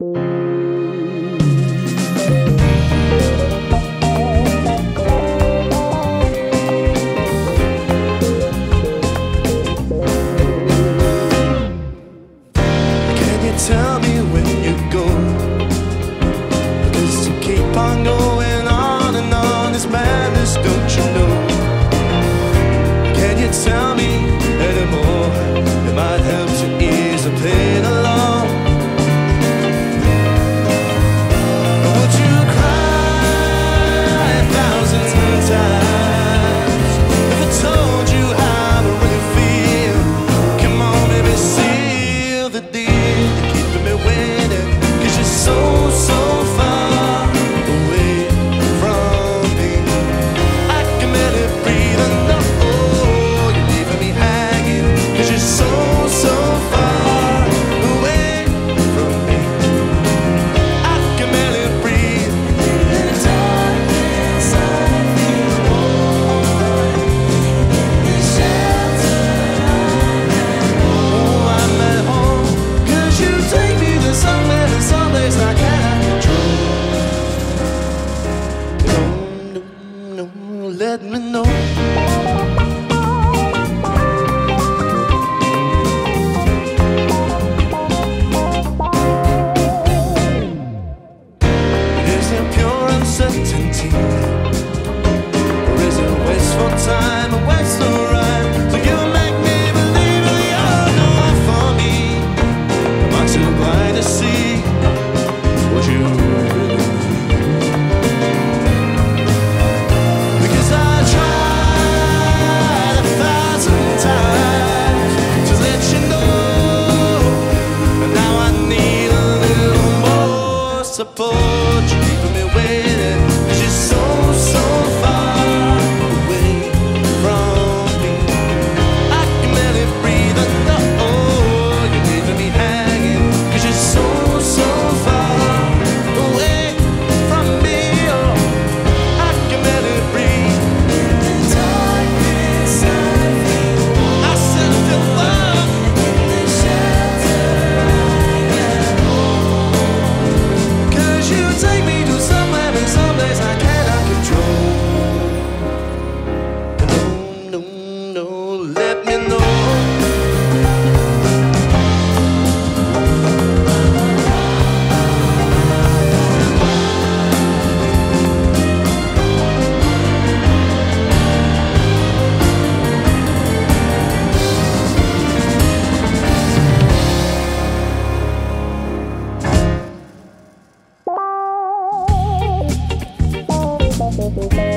Can let me know. Because